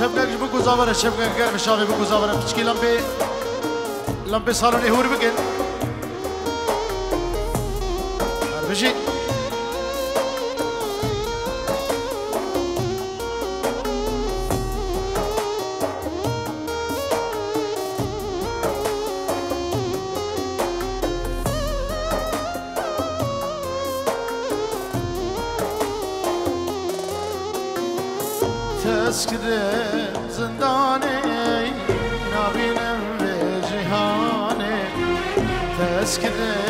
شبگرش بگو زاوره شبگرگر شاقی بگو زاوره پچکی لمبه لمبه سالونی هور بگن بشید زندانه نبینم به جهانه تسکده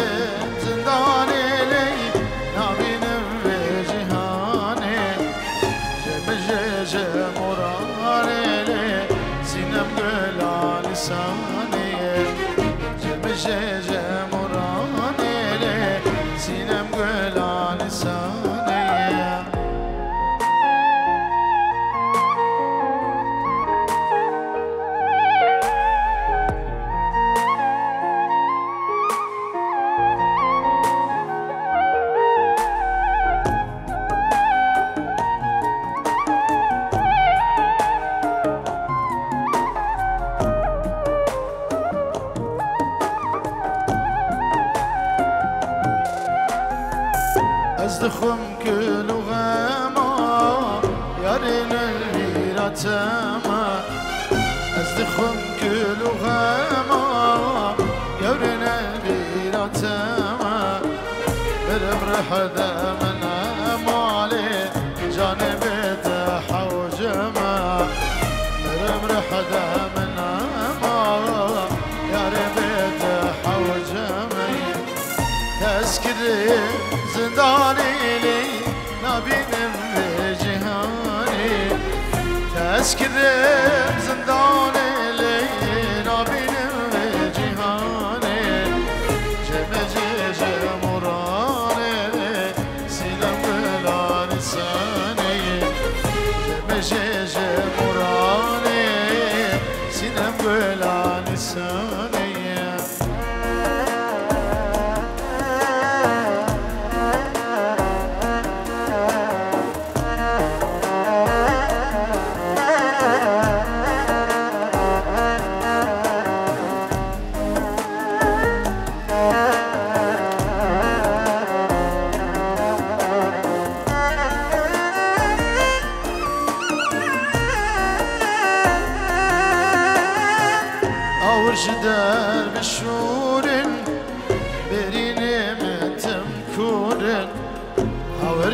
coração.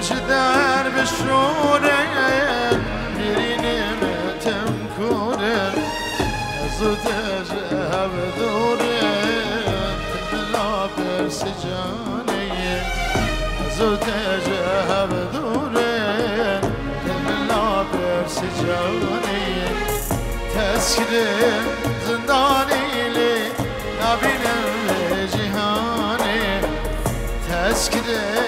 İki derviş şureyen birini metem kuren. Ezut ecev duren Bila bersi caneyim Ezut ecev duren Bila bersi caneyim Teskirim zindan ili Nabinem ve cihani Teskirim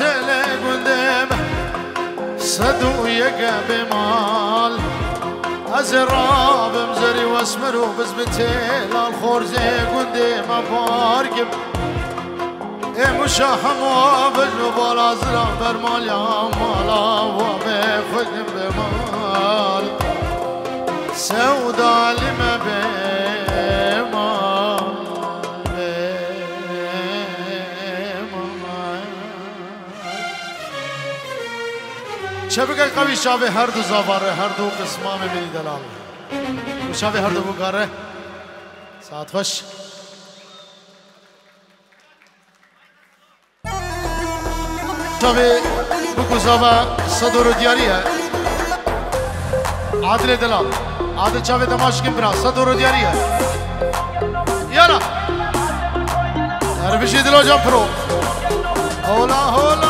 لك قدام صدو يقى بمال. أزراب مزري واسمر وبزبط الخورزي قدام بارقب. مشاحم وبجن بالا زرام برمال يا مالا وبفقم بمال. سودا لما بمال شبکه قوی شاوه هر دو زاواره هر دو قسمه میبینی دلال شاوه هر دو بگاره ساعت خوش شاوه بکو زاوه صدور دیاریه عادل دلال عادل شاوه دماشکن برا صدور دیاریه یارا Erbişi dil hocam pro. Hola hola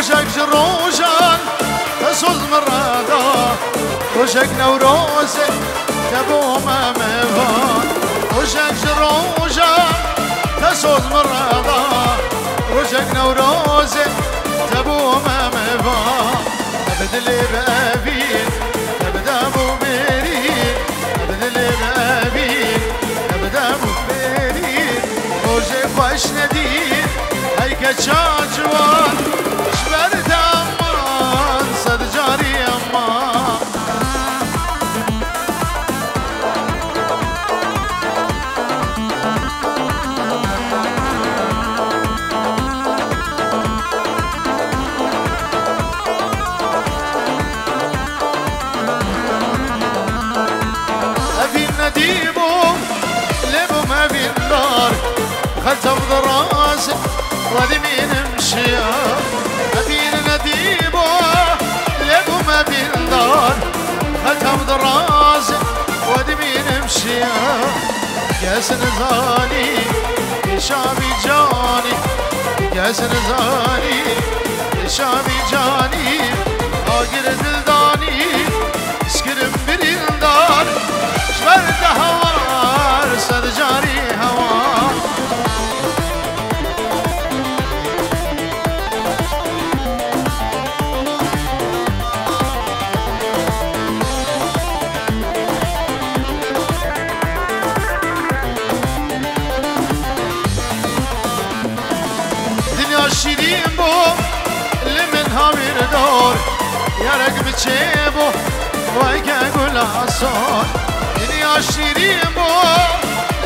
روشک روشن سوزم رادا روشک نوروز تبوم میوان روشک روشن سوزم رادا روشک نوروز تبوم میوان بدلی بابی تبدا بو میری بدلی بابی تبدا بو میری روز باش ندید ای کجا جوان شمشیر از نزانی شامی جانی. کس نزانی شامی جانی. آگر دلدانی اسکرم بریندار. شورد هوار سر جاری هوار گیردار یارگ بچه بو وای که گل آسون این آشیری بو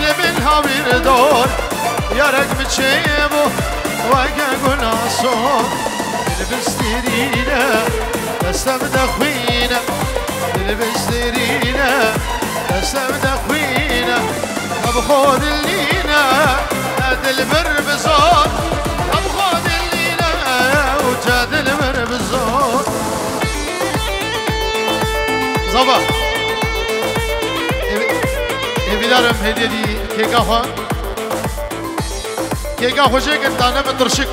لبین ها میردار یارگ بچه بو وای که گل آسون این بستیرینا دستم به دخوینا این بستیرینا دست به دخوینا ابو خود لینه دل بر بزار بذار Zaba evi, Evidarım hediyeli Kega Hoa Kega Hoşa Göntaneme Tırşık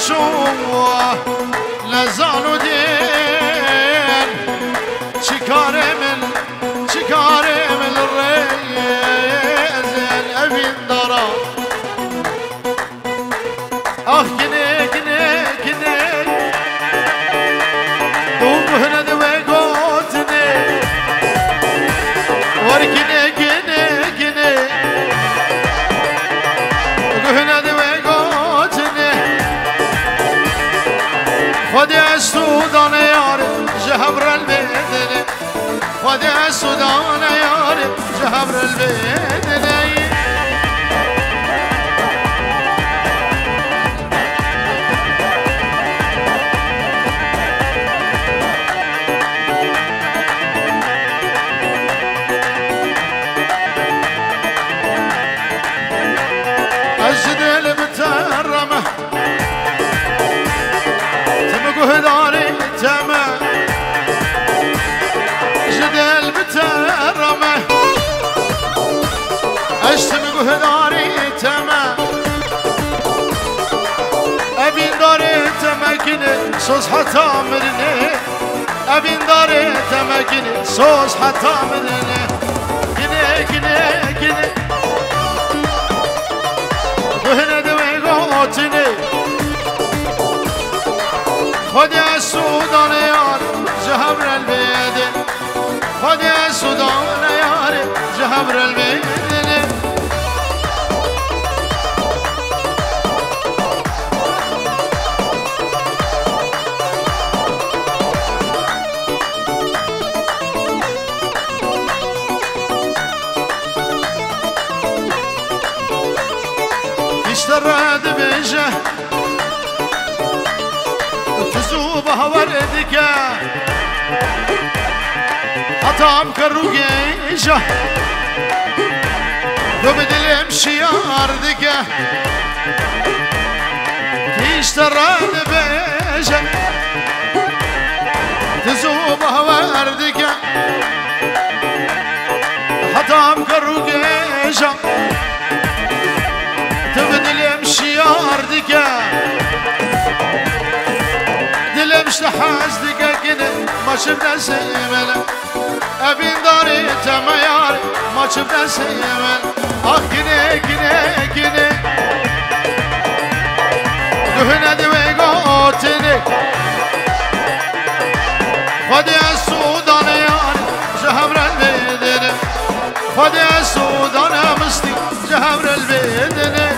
بخرشو لزانو دین خدي السودان يا رب جهبر تمكن صوص حتى مرني ابين داري تمكن صوص حتى مرني كني كني كني وهنا دوي قوتني خدي السودان يار جهبر البيد خدي السودان يار جهبر البيد bu bahar edike Atam karuge ija ah. Dobedelim şiar dike Kiştaran ah. beje ah. Dizu bahar dike Atam karuge maçı sevmene Evin dari teme yar. Maçı sevmene Ah yine yine yine. Dühüne dive gotini. Fadiye sudan yar cehemrel bedeni. Fadiye sudan mısli cehemrel bedeni.